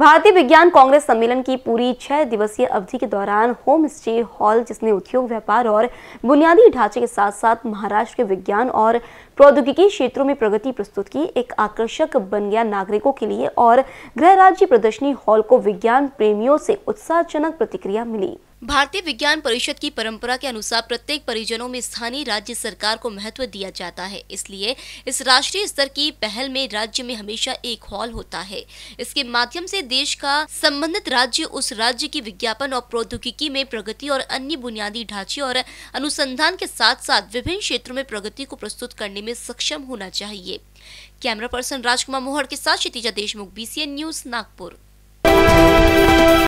भारतीय विज्ञान कांग्रेस सम्मेलन की पूरी छह दिवसीय अवधि के दौरान होम स्टे हॉल, जिसने उद्योग, व्यापार और बुनियादी ढांचे के साथ साथ महाराष्ट्र के विज्ञान और प्रौद्योगिकी क्षेत्रों में प्रगति प्रस्तुत की, एक आकर्षक बन गया नागरिकों के लिए और गृह राज्य प्रदर्शनी हॉल को विज्ञान प्रेमियों से उत्साहजनक प्रतिक्रिया मिली। भारतीय विज्ञान परिषद की परंपरा के अनुसार प्रत्येक परिजनों में स्थानीय राज्य सरकार को महत्व दिया जाता है। इसलिए इस राष्ट्रीय स्तर की पहल में राज्य में हमेशा एक हॉल होता है। इसके माध्यम से देश का संबंधित राज्य उस राज्य की विज्ञापन और प्रौद्योगिकी में प्रगति और अन्य बुनियादी ढांचे और अनुसंधान के साथ साथ विभिन्न क्षेत्रों में प्रगति को प्रस्तुत करने में सक्षम होना चाहिए। कैमरा पर्सन राजकुमार मोहर के साथ क्षितिजा देशमुख बीसीएन न्यूज़ नागपुर।